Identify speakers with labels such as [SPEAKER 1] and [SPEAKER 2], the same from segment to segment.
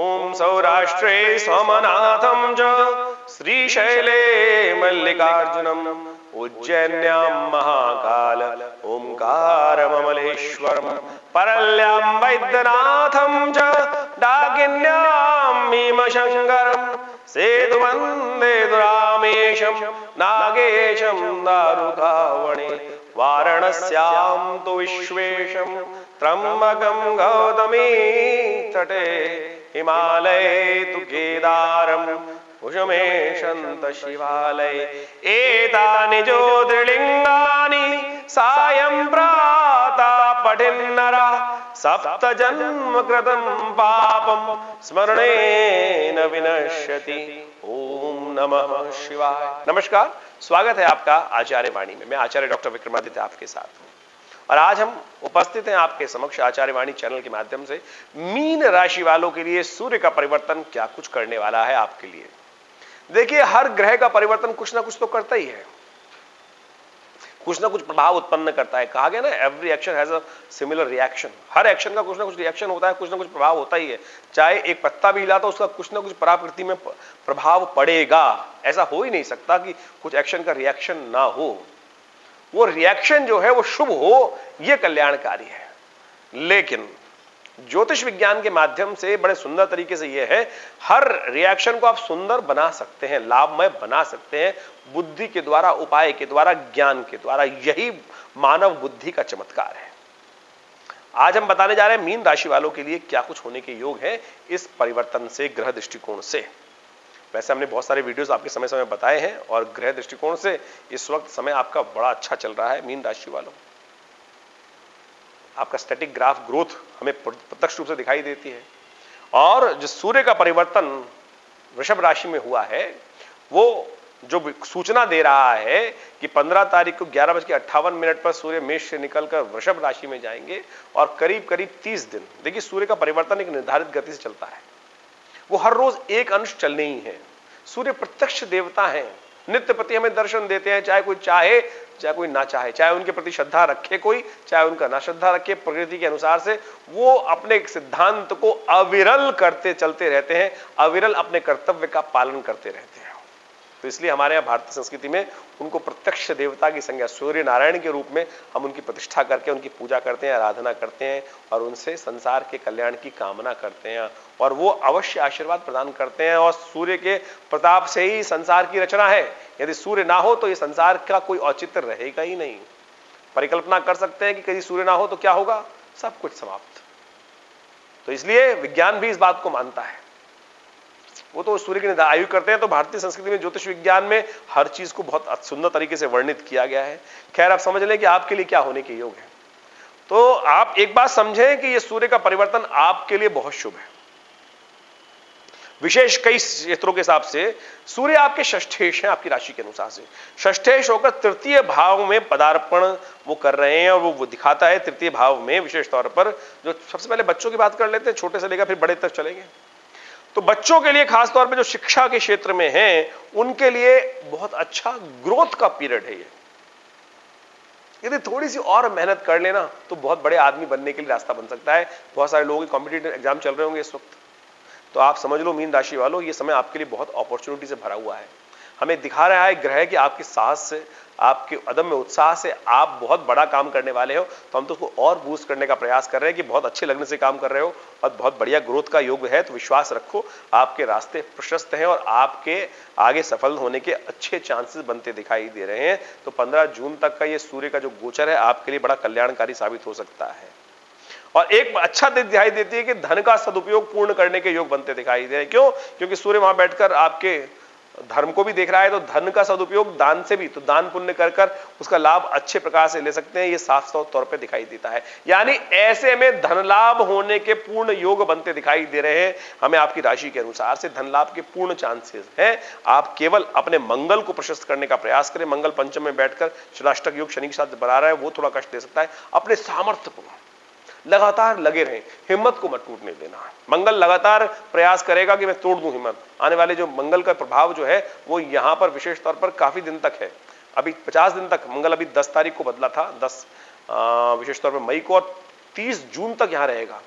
[SPEAKER 1] ओम सौराष्ट्रे सोमनाथम च श्रीशैले मल्लिकार्जुनम उज्जैन्यां महाकाल ओंकारममलेश्वरम परल्यां वैद्यनाथं च डाकिन्यां भीमशङ्करम् सेतु वंदे दुरामेशं नागेशं दारुकावणे वारणस्यां तु विश्वेशं त्र्यम्बकं गौतमी तटे हिमालये तु केदारम् कुशमेशन्त शिवालय। एतानि ज्योतिर्लिङ्गानि सायं प्रातः पठिन्नरा, सप्त जन्म कृतं पापं स्मरणेन विनश्यति। ओम नमः शिवाय। नमस्कार, स्वागत है आपका आचार्य वाणी में। मैं आचार्य डॉक्टर विक्रमादित्य आपके साथ और आज हम उपस्थित हैं आपके समक्ष आचार्य वाणी चैनल के माध्यम से। मीन राशि वालों के लिए सूर्य का परिवर्तन क्या कुछ करने वाला है आपके लिए? देखिए, हर ग्रह का परिवर्तन कुछ ना कुछ तो करता ही है। कुछ ना कुछ प्रभाव उत्पन्न करता है। कहा गया ना every action has a similar reaction her action का कुछ ना कुछ रिएक्शन होता है, कुछ ना कुछ प्रभाव होता ही है। चाहे एक पत्ता भी हिला तो उसका कुछ ना कुछ पराप्रकृति में प्रभाव पड़ेगा। ऐसा हो ही नहीं सकता कि कुछ एक्शन का रिएक्शन ना हो। वो रिएक्शन जो है, वो शुभ हो यह कल्याणकारी है। लेकिन ज्योतिष विज्ञान के माध्यम से बड़े सुंदर तरीके से यह है, हर रिएक्शन को आप सुंदर बना सकते हैं, लाभमय बना सकते हैं, बुद्धि के द्वारा, उपाय के द्वारा, ज्ञान के द्वारा, यही मानव बुद्धि का चमत्कार है। आज हम बताने जा रहे हैं, मीन राशि वालों के लिए क्या कुछ होने के योग है, इस परिवर्तन से, ग्रह दृष्टिकोण से। वैसे हमने बहुत सारे वीडियोस आपके समय समय बताए हैं और ग्रह दृष्टिकोण से इस वक्त समय आपका बड़ा अच्छा चल रहा है मीन राशि वालों। आपका स्टैटिक ग्राफ ग्रोथ हमें प्रत्यक्ष रूप से दिखाई देती है। और जो सूर्य का परिवर्तन वृषभ राशि में हुआ है, वो जो सूचना दे रहा है कि 15 तारीख को ग्यारह बज के अट्ठावन मिनट पर सूर्य मेष से निकलकर वृषभ राशि में जाएँगे और करीब करीब 30 दिन। देखिए, सूर्य का परिवर्तन एक निर्धारित गति से चलता है। वो हर रोज एक अंश चलने ही है। सूर्य प्रत्यक्ष देवता है। नित्य प्रति हमें दर्शन देते हैं, चाहे कोई चाहे चाहे कोई ना चाहे चाहे उनके प्रति श्रद्धा रखे कोई, चाहे उनका ना श्रद्धा रखे, प्रकृति के अनुसार से वो अपने सिद्धांत को अविरल करते चलते रहते हैं, अविरल अपने कर्तव्य का पालन करते रहते हैं। तो इसलिए हमारे यहाँ भारतीय संस्कृति में उनको प्रत्यक्ष देवता की संज्ञा सूर्य नारायण के रूप में हम उनकी प्रतिष्ठा करके, उनकी पूजा करते हैं, आराधना करते हैं और उनसे संसार के कल्याण की कामना करते हैं और वो अवश्य आशीर्वाद प्रदान करते हैं और सूर्य के प्रताप से ही संसार की रचना है। यदि सूर्य ना हो तो ये संसार का कोई औचित्य रहेगा ही नहीं। परिकल्पना कर सकते हैं कि कभी सूर्य ना हो तो क्या होगा? सब कुछ समाप्त। तो इसलिए विज्ञान भी इस बात को मानता है। वो तो सूर्य की आयु करते हैं तो भारतीय संस्कृति में ज्योतिष विज्ञान में हर चीज़ को बहुत सुंदर तरीके से वर्णित किया गया है। खैर आप समझ लें कि आपके लिए क्या होने के योग है। तो आप एक बात समझें कि यह सूर्य का परिवर्तन आपके लिए बहुत शुभ है। विशेष कई क्षेत्रों के हिसाब से सूर्य आपके षष्ठेश हैं आपकी राशि के अनुसार से। षष्ठेश होकर तृतीय भाव में पदार्पण वो कर रहे हैं और वो, वो दिखाता है तृतीय भाव में विशेष तौर पर। जो सबसे पहले बच्चों की बात कर लेते हैं छोटे से लेकर फिर बड़े तक चलेंगे। तो बच्चों के लिए, खासतौर पर जो शिक्षा के क्षेत्र में है, उनके लिए बहुत अच्छा ग्रोथ का पीरियड है ये। यदि थोड़ी सी और मेहनत कर लेना तो बहुत बड़े आदमी बनने के लिए रास्ता बन सकता है। बहुत सारे लोगों के कॉम्पिटेटिव एग्ज़ाम चल रहे होंगे इस वक्त। तो आप समझ लो मीन राशि वालों, ये समय आपके लिए बहुत अपॉर्चुनिटी से भरा हुआ है। हमें दिखा रहा है ग्रह कि आपके साहस से, आपके अदम में उत्साह से आप बहुत बड़ा काम करने वाले हो। तो हम तो उसको और बूस्ट करने का प्रयास कर रहे हैं कि बहुत अच्छे लगने से काम कर रहे हो और बहुत बढ़िया ग्रोथ का योग है। तो विश्वास रखो, आपके रास्ते प्रशस्त हैं और आपके आगे सफल होने के अच्छे चांसेस बनते दिखाई दे रहे हैं। तो पंद्रह जून तक का ये सूर्य का जो गोचर है, आपके लिए बड़ा कल्याणकारी साबित हो सकता है। और एक अच्छा दिखाई देती है कि धन का सदुपयोग पूर्ण करने के योग बनते दिखाई दे रहे हैं। क्यों? क्योंकि सूर्य वहाँ बैठकर आपके धर्म को भी देख रहा है तो धन का सदुपयोग दान से भी तो दान पुण्य कर कर उसका लाभ अच्छे प्रकार से ले सकते हैं, ये साफ़ साफ़ तौर पे दिखाई देता है। यानी ऐसे में धन लाभ होने के पूर्ण योग बनते दिखाई दे रहे हैं। हमें आपकी राशि के अनुसार से धन लाभ के पूर्ण चांसेस हैं। आप केवल अपने मंगल को प्रशस्त करने का प्रयास करें। मंगल पंचम में बैठकर शराष्टक योग शनि के साथ बना रहा है, वो थोड़ा कष्ट दे सकता है। अपने सामर्थ्य को लगातार लगे रहें, हिम्मत को मत टूटने देना। मंगल लगातार प्रयास करेगा कि मैं तोड़ दूँ हिम्मत। आने वाले जो मंगल का प्रभाव जो है, वो यहाँ पर विशेष तौर पर काफ़ी दिन तक है। अभी 50 दिन तक, मंगल अभी 10 तारीख को बदला था 10 विशेष तौर पर मई को और 30 जून तक यहाँ रहेगा।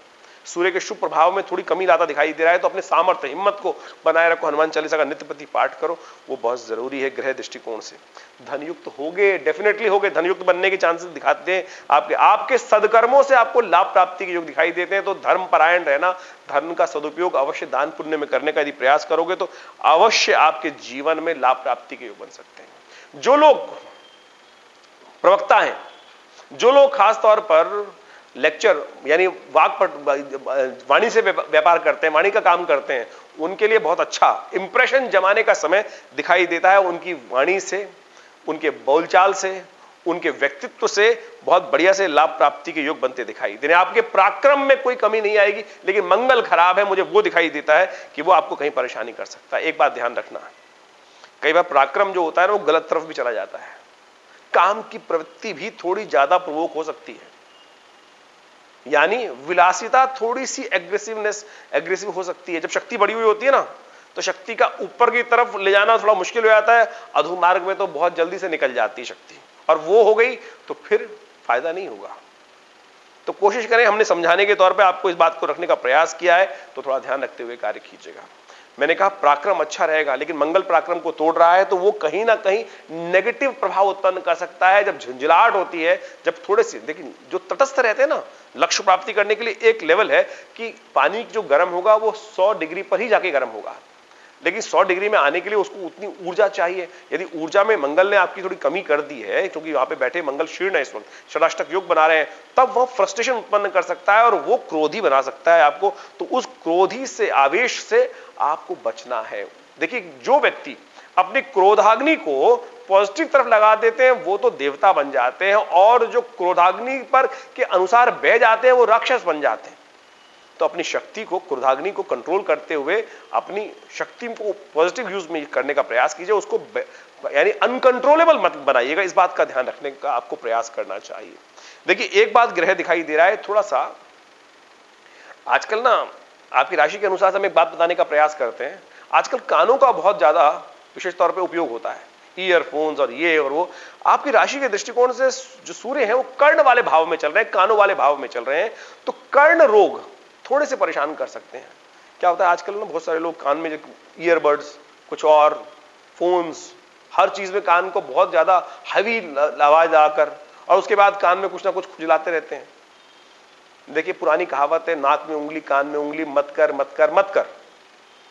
[SPEAKER 1] सूर्य के शुभ प्रभाव में थोड़ी कमी लाता दिखाई दे रहा है तो अपने सामर्थ्य, हिम्मत को बनाए रखो, हनुमान चालीसा का नित्य प्रति पाठ करो, वो बहुत ज़रूरी है ग्रह दृष्टिकोण से। धनयुक्त हो गए डेफिनेटली हो गए धनयुक्त बनने के चांसेस दिखाते हैं, आपके आपके सदकर्मों से आपको लाभ प्राप्ति के योग दिखाई देते हैं तो धर्म परायण रहना, धर्म का सदुपयोग अवश्य दान पुण्य में करने का यदि प्रयास करोगे तो अवश्य आपके जीवन में लाभ प्राप्ति के योग बन सकते हैं। जो लोग प्रवक्ता हैं, जो लोग खास तौर पर लेक्चर यानी वाक पर, वाणी से व्यापार करते हैं, वाणी का काम करते हैं, उनके लिए बहुत अच्छा इंप्रेशन जमाने का समय दिखाई देता है, उनकी वाणी से, उनके बोलचाल से, उनके व्यक्तित्व से बहुत बढ़िया से लाभ प्राप्ति के योग बनते दिखाई देने आपके पराक्रम में कोई कमी नहीं आएगी, लेकिन मंगल खराब है, मुझे वो दिखाई देता है कि वो आपको कहीं परेशानी कर सकता है। एक बात ध्यान रखना, कई बार पराक्रम जो होता है ना, वो गलत तरफ़ भी चला जाता है। काम की प्रवृत्ति भी थोड़ी ज़्यादा प्रवोक हो सकती है। यानी विलासिता थोड़ी सी एग्रेसिवनेस एग्रेसिव हो सकती है। जब शक्ति बढ़ी हुई होती है ना तो शक्ति का ऊपर की तरफ़ ले जाना थोड़ा मुश्किल हो जाता है। अधुमार्ग में तो बहुत जल्दी से निकल जाती है शक्ति। और वो हो गई तो फिर फ़ायदा नहीं होगा। तो कोशिश करें, हमने समझाने के तौर पे आपको इस बात को रखने का प्रयास किया है तो थोड़ा ध्यान रखते हुए कार्य कीजिएगा। मैंने कहा, पराक्रम अच्छा रहेगा, लेकिन मंगल पराक्रम को तोड़ रहा है तो वो कहीं ना कहीं नेगेटिव प्रभाव उत्पन्न कर सकता है, जब झुंझलाहट होती है, जब थोड़े से, देखिए, जो तटस्थ रहते हैं ना, लक्ष्य प्राप्ति करने के लिए एक लेवल है कि पानी जो गर्म होगा, वो सौ डिग्री पर ही जाके गर्म होगा। लेकिन 100 डिग्री में आने के लिए उसको उतनी ऊर्जा चाहिए। यदि ऊर्जा में मंगल ने आपकी थोड़ी कमी कर दी है, क्योंकि वहाँ पे बैठे मंगल शीर्ण है इस वक्त, षडाष्टक योग बना रहे हैं, तब वह फ्रस्ट्रेशन उत्पन्न कर सकता है और वो क्रोधी बना सकता है आपको। तो उस क्रोधी से, आवेश से आपको बचना है। देखिए, जो व्यक्ति अपनी क्रोधाग्नि को पॉजिटिव तरफ़ लगा देते हैं, वो तो देवता बन जाते हैं और जो क्रोधाग्नि पर के अनुसार बह जाते हैं, वो राक्षस बन जाते हैं। तो अपनी शक्ति को, क्रोधाग्नि को कंट्रोल करते हुए अपनी शक्ति को पॉजिटिव यूज़ में करने का प्रयास कीजिए, उसको यानी अनकंट्रोलेबल मत बनाइएगा। इस बात का ध्यान रखने का आपको प्रयास करना चाहिए। देखिए, एक बात ग्रह दिखाई दे रहा है थोड़ा सा आजकल ना आपकी राशि के अनुसार हम एक बात बताने का प्रयास करते हैं। आजकल कानों का बहुत ज़्यादा विशेष तौर पर उपयोग होता है। ईयरफोन्स और ये और वो। आपकी राशि के दृष्टिकोण से जो सूर्य है, वो कर्ण वाले भाव में चल रहे हैं, कानों वाले भाव में चल रहे हैं। तो कर्ण रोग थोड़े से परेशान कर सकते हैं। क्या होता है, आजकल ना बहुत सारे लोग कान में ईयरबड्स कुछ और फोन्स हर चीज़ में कान को बहुत ज़्यादा हैवी आवाज़ लगाकर और उसके बाद कान में कुछ ना कुछ खुजलाते रहते हैं। देखिए, पुरानी कहावत है, नाक में उंगली, कान में उंगली, मत कर मत कर मत कर।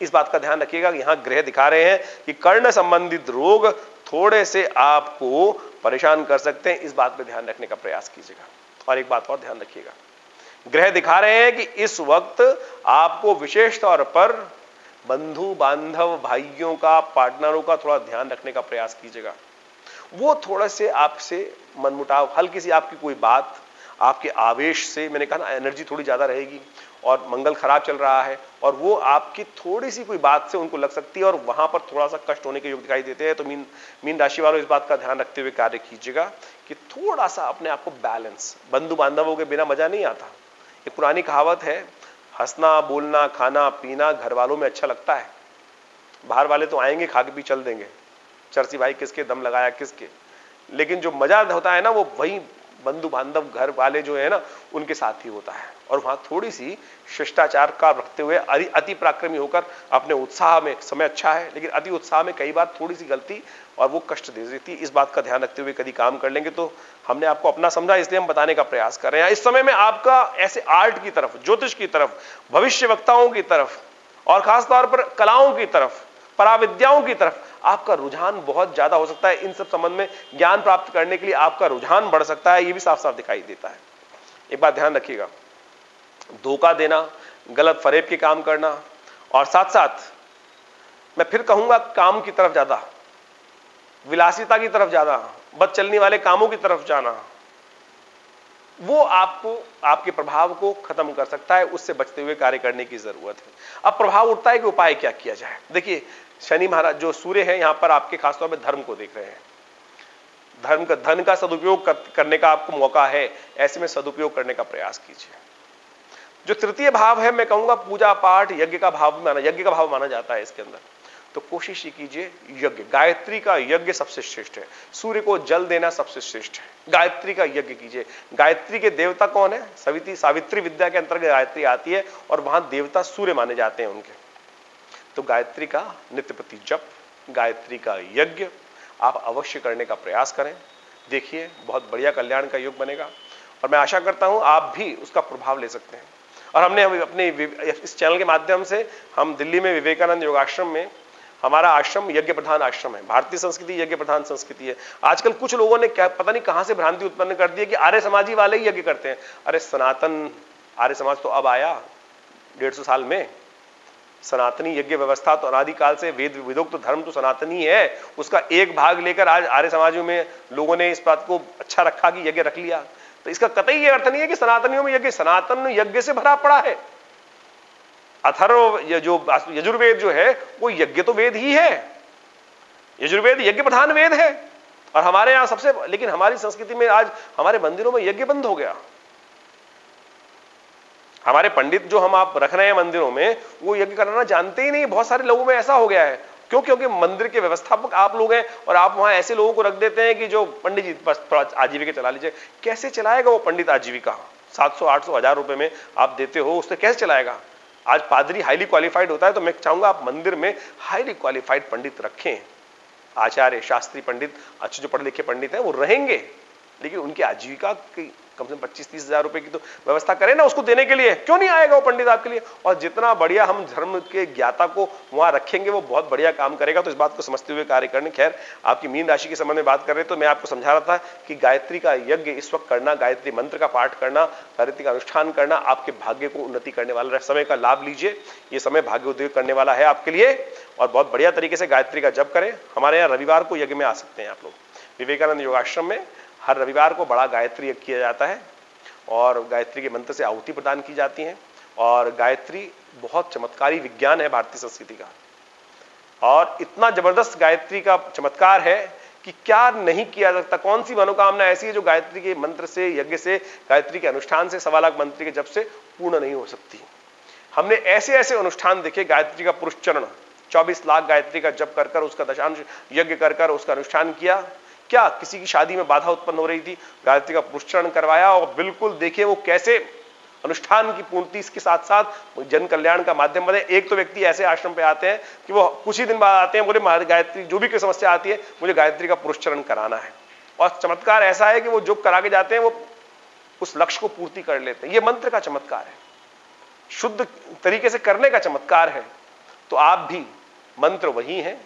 [SPEAKER 1] इस बात का ध्यान रखिएगा यहाँ ग्रह दिखा रहे हैं कि कर्ण संबंधित रोग थोड़े से आपको परेशान कर सकते हैं। इस बात पे ध्यान रखने का प्रयास कीजिएगा। और एक बात और ध्यान रखिएगा। ग्रह दिखा रहे हैं कि इस वक्त आपको विशेष तौर पर बंधु बांधव भाइयों का पार्टनरों का थोड़ा ध्यान रखने का प्रयास कीजिएगा। वो थोड़ा से आपसे मनमुटाव, हल्की सी आपकी कोई बात, आपके आवेश से, मैंने कहा ना एनर्जी थोड़ी ज़्यादा रहेगी और मंगल खराब चल रहा है और वो आपकी थोड़ी सी कोई बात से उनको लग सकती है और वहाँ पर थोड़ा सा कष्ट होने के योग दिखाई देते हैं। तो मीन मीन राशि वालों, इस बात का ध्यान रखते हुए कार्य कीजिएगा कि थोड़ा सा अपने आप को बैलेंस बंधु बांधवों के बिना मज़ा नहीं आता। एक पुरानी कहावत है, हंसना, बोलना, खाना, पीना घर वालों में अच्छा लगता है। बाहर वाले तो आएँगे खा के भी चल देंगे। चरसी भाई किसके, दम लगाया किसके? लेकिन जो मज़ा होता है ना, वो वही बंधु बांधव घर वाले जो है ना, उनके साथ ही होता है। और वहाँ थोड़ी सी शिष्टाचार का रखते हुए अति पराक्रमी होकर अपने उत्साह में, समय अच्छा है, लेकिन अति उत्साह में कई बार थोड़ी सी गलती और वो कष्ट दे देती इस बात का ध्यान रखते हुए कभी काम कर लेंगे तो हमने आपको अपना समझा, इसलिए हम बताने का प्रयास कर रहे हैं। इस समय में आपका ऐसे आर्ट की तरफ़, ज्योतिष की तरफ़ भविष्य वक्ताओं की तरफ़ और खासतौर पर कलाओं की तरफ़ पराविद्याओं की तरफ़ आपका रुझान बहुत ज़्यादा हो सकता है। इन सब संबंध में ज्ञान प्राप्त करने के लिए आपका रुझान बढ़ सकता है यह भी साफ़ साफ़ दिखाई देता है। एक बात ध्यान रखिएगा, धोखा देना, गलत फरेब के काम करना, और साथ साथ मैं फिर कहूँगा काम की तरफ़ ज़्यादा, विलासिता की तरफ़ ज़्यादा बद चलने वाले कामों की तरफ़ जाना, वो आपको, आपके प्रभाव को खत्म कर सकता है, उससे बचते हुए कार्य करने की ज़रूरत है। अब प्रभाव उठता है कि उपाय क्या किया जाए? देखिए शनि महाराज, जो सूर्य है, यहाँ पर आपके खासतौर पर धर्म को देख रहे हैं। धर्म का, धन का सदुपयोग करने का आपको मौका है, ऐसे में सदुपयोग करने का प्रयास कीजिए। जो तृतीय भाव है, मैं कहूँगा पूजा पाठ, यज्ञ का भाव माना, यज्ञ का भाव माना जाता है इसके अंदर। तो कोशिश ही कीजिए, यज्ञ, गायत्री का यज्ञ सबसे श्रेष्ठ है। सूर्य को जल देना सबसे श्रेष्ठ है। गायत्री का यज्ञ कीजिए। गायत्री के देवता कौन है? सवित्री सावित्री विद्या के अंतर्गत गायत्री आती है, और वहाँ देवता सूर्य माने जाते हैं उनके। तो गायत्री का नित्यपति जप, गायत्री का यज्ञ, आप अवश्य करने का प्रयास करें। देखिए, बहुत बढ़िया कल्याण का युग बनेगा। और मैं आशा करता हूँ आप भी उसका प्रभाव ले सकते हैं। और हमने अपने इस चैनल के माध्यम से हम दिल्ली में विवेकानंद योगाश्रम में हमारा आश्रम यज्ञ प्रधान आश्रम है। भारतीय संस्कृति यज्ञ प्रधान संस्कृति है। आजकल कुछ लोगों ने क्या, पता नहीं कहाँ से भ्रांति उत्पन्न कर दी है कि आर्य समाजी वाले ही यज्ञ करते हैं। अरे सनातन आर्य समाज तो अब आया, डेढ़ सौ साल में। सनातनी यज्ञ व्यवस्था तो अनादिकाल से वेद विदोक्त तो धर्म तो सनातनी है उसका एक भाग लेकर आज आर्य समाजों में लोगों ने इस बात को अच्छा रखा कि यज्ञ रख लिया। तो इसका कतई यह अर्थ नहीं है कि सनातनियों में यज्ञ, सनातन यज्ञ से भरा पड़ा है। अथर्व जो यजुर्वेद जो है, वो यज्ञ तो वेद ही है। यजुर्वेद यज्ञ प्रधान वेद है। और हमारे यहाँ सबसे लेकिन हमारी संस्कृति में आज हमारे मंदिरों में यज्ञ बंद हो गया। हमारे पंडित जो हम आप रख रहे हैं मंदिरों में, वो यज्ञ कराना जानते ही नहीं, बहुत सारे लोगों में ऐसा हो गया है। क्यों? क्योंकि मंदिर के व्यवस्थापक आप लोग हैं और आप वहाँ ऐसे लोगों को रख देते हैं कि जो पंडित जी आजीविका चला लीजिए। कैसे चलाएगा वो पंडित आजीविका? सात सौ, आठ सौ, हज़ार रुपए में आप देते हो, उससे कैसे चलाएगा? आज पादरी हाईली क्वालिफाइड होता है तो मैं चाहूँगा आप मंदिर में हाईली क्वालिफाइड पंडित रखें। आचार्य, शास्त्री पंडित, अच्छे जो पढ़े लिखे पंडित हैं, वो रहेंगे। लेकिन उनकी आजीविका की कम से कम पच्चीस, तीस हज़ार रुपए की तो व्यवस्था करें ना उसको देने के लिए। क्यों नहीं आएगा वो पंडित आपके लिए? और जितना बढ़िया हम धर्म के ज्ञाता को वहाँ रखेंगे, वो बहुत बढ़िया काम करेगा। तो इस बात को समझते हुए कार्य करने। खैर, आपकी मीन राशि के संबंध में बात कर रहे तो मैं आपको समझा रहा था कि गायत्री का यज्ञ, इस वक्त करना, गायत्री मंत्र का पाठ करना, गायत्री का अनुष्ठान करना, आपके भाग्य को उन्नति करने वाला है समय का लाभ लीजिए। ये समय भाग्य उद्योग करने वाला है आपके लिए। और बहुत बढ़िया तरीके से गायत्री का जप करें। हमारे यहाँ रविवार को यज्ञ में आ सकते हैं आप लोग। विवेकानंद योगाश्रम में हर रविवार को बड़ा गायत्री यज्ञ किया जाता है और गायत्री के मंत्र से आहुति प्रदान की जाती है और गायत्री बहुत चमत्कारी विज्ञान है भारतीय संस्कृति का। और इतना ज़बरदस्त गायत्री का चमत्कार है कि क्या नहीं किया जा सकता, कौन सी मनोकामना ऐसी है जो गायत्री के मंत्र से, यज्ञ से, गायत्री के अनुष्ठान से, सवा लाख मंत्री के जब से पूर्ण नहीं हो सकती। हमने ऐसे ऐसे अनुष्ठान देखे, गायत्री का पुरुष चरण, चौबीस लाख गायत्री का जप कर कर, उसका दशांश यज्ञ कर कर, उसका अनुष्ठान किया। क्या किसी की शादी में बाधा उत्पन्न हो रही थी? गायत्री का पुरुषचरण करवाया और बिल्कुल देखिए वो कैसे अनुष्ठान की पूर्ति इसके साथ साथ जन कल्याण का माध्यम बने। एक तो व्यक्ति ऐसे आश्रम पे आते हैं कि वो कुछ ही दिन बाद आते हैं, बोले गायत्री, जो भी कोई समस्या आती है, मुझे गायत्री का पुरुषचरण कराना है। और चमत्कार ऐसा है कि वो जो करा के जाते हैं, वो उस लक्ष्य को पूर्ति कर लेते हैं। ये मंत्र का चमत्कार है। शुद्ध तरीके से करने का चमत्कार है। तो आप भी, मंत्र वही है,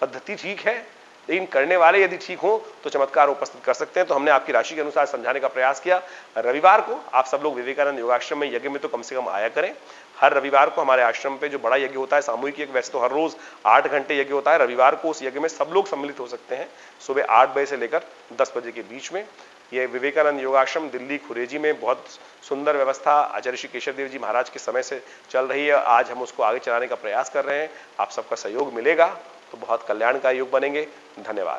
[SPEAKER 1] पद्धति ठीक है लेकिन करने वाले यदि ठीक हो तो चमत्कार उपस्थित कर सकते हैं। तो हमने आपकी राशि के अनुसार समझाने का प्रयास किया। रविवार को आप सब लोग विवेकानंद योगाश्रम में यज्ञ में तो कम से कम आया करें। हर रविवार को हमारे आश्रम पे जो बड़ा यज्ञ होता है, सामूहिक यज्ञ, वैसे तो हर रोज आठ घंटे यज्ञ होता है। रविवार को उस यज्ञ में सब लोग सम्मिलित हो सकते हैं, सुबह आठ बजे से लेकर दस बजे के बीच में। ये विवेकानंद योगाश्रम दिल्ली खुरेजी में बहुत सुंदर व्यवस्था आचार्य श्री केशव देव जी महाराज के समय से चल रही है। आज हम उसको आगे चलाने का प्रयास कर रहे हैं। आप सबका सहयोग मिलेगा। तो बहुत कल्याण का युग बनेंगे। धन्यवाद।